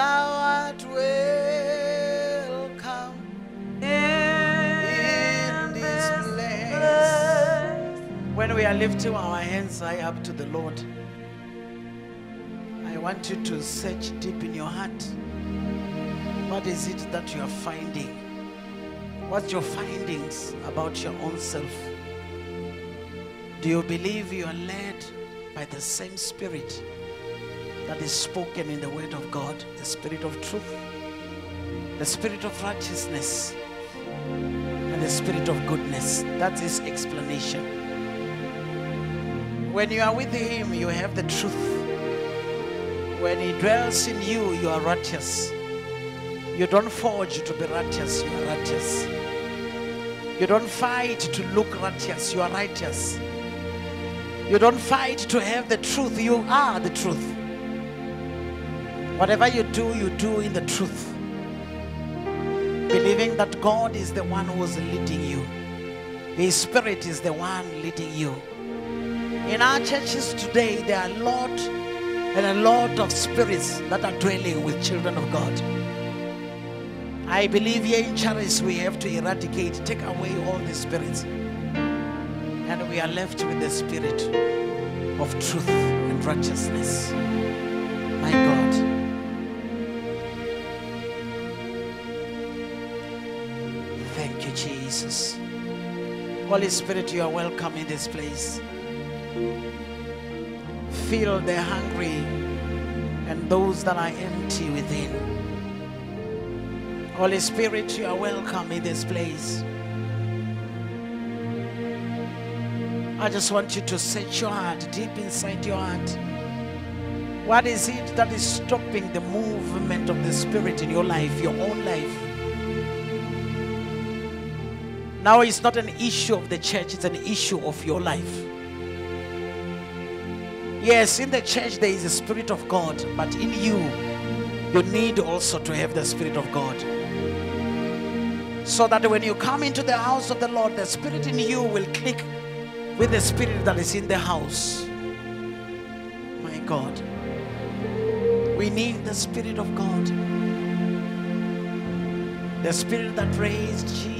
thou art welcome in this place. When we are lifting our hands high up to the Lord, I want you to search deep in your heart. What is it that you are finding? What's your findings about your own self? Do you believe you are led by the same spirit that is spoken in the Word of God, the spirit of truth, the spirit of righteousness, and the spirit of goodness? That's his explanation. When you are with him, you have the truth. When he dwells in you, you are righteous. You don't forge to be righteous, you are righteous. You don't fight to look righteous, you are righteous. You don't fight to have the truth, you are the truth. Whatever you do, you do in the truth. Believing that God is the one who is leading you, His Spirit is the one leading you. In our churches today, there are a lot and a lot of spirits that are dwelling with children of God. I believe here in Charis we have to eradicate, take away all the spirits. And we are left with the spirit of truth and righteousness. You, Jesus. Holy Spirit, you are welcome in this place. Fill the hungry and those that are empty within. Holy Spirit, you are welcome in this place. I just want you to set your heart deep inside your heart. What is it that is stopping the movement of the Spirit in your life, your own life? Now it's not an issue of the church, it's an issue of your life. Yes, in the church there is a Spirit of God, but in you, you need also to have the Spirit of God. So that when you come into the house of the Lord, the Spirit in you will click with the Spirit that is in the house. My God. We need the Spirit of God. The Spirit that raised Jesus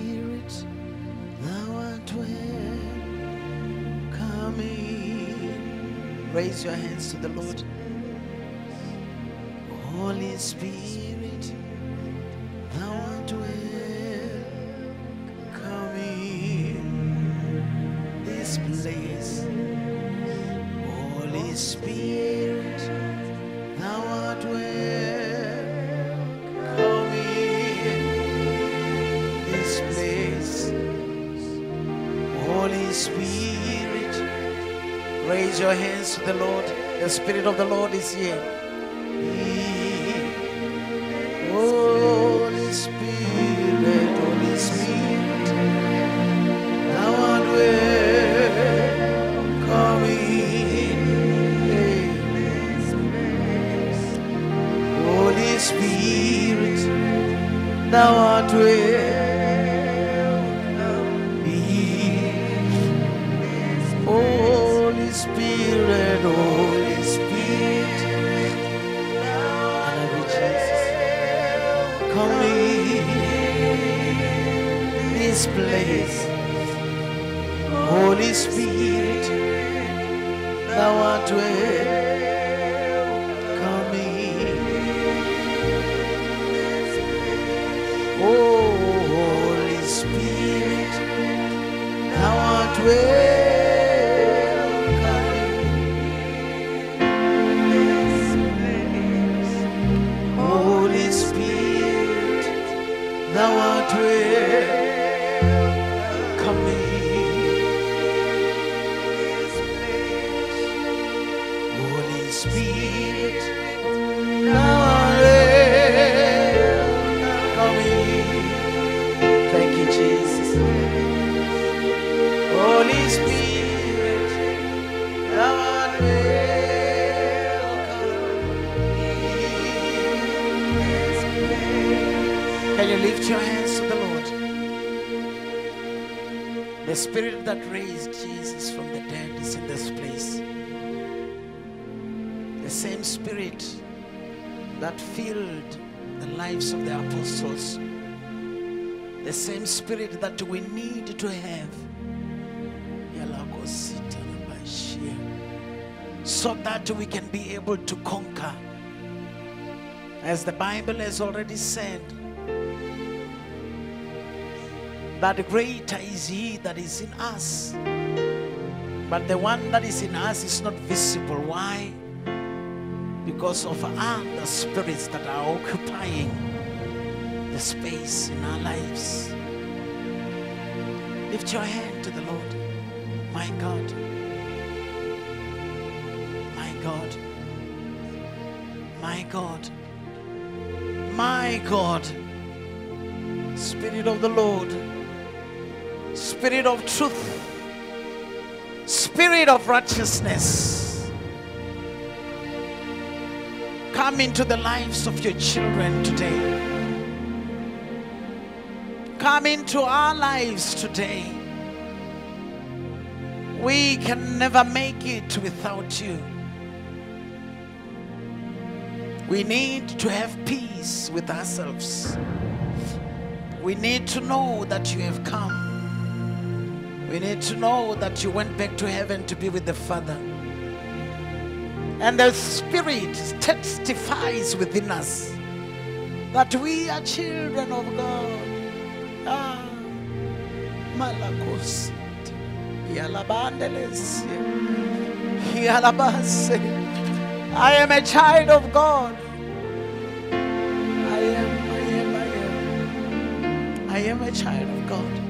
Raise your hands to the Lord. Holy Spirit, thou art welcome in this place. Holy Spirit, thou art welcome in this place. Holy Spirit, raise your hands to the Lord. The Spirit of the Lord is here. Holy Spirit, Holy Spirit, thou art welcome in. Holy Spirit, thou art this place, Holy Spirit, thou art welcome The spirit that raised Jesus from the dead is in this place. The same spirit that filled the lives of the apostles. The same spirit that we need to have. So that we can be able to conquer. As the Bible has already said, that greater is he that is in us. But the one that is in us is not visible. Why? Because of other spirits that are occupying the space in our lives. Lift your hand to the Lord. My God. My God. My God. My God. Spirit of the Lord. Spirit of truth. Spirit of righteousness. Come into the lives of your children today. Come into our lives today. We can never make it without you. We need to have peace with ourselves. We need to know that you have come. We need to know that you went back to heaven to be with the Father. And the Spirit testifies within us that we are children of God. Ah, Malakos. I am a child of God. I am, I am, I am. I am a child of God.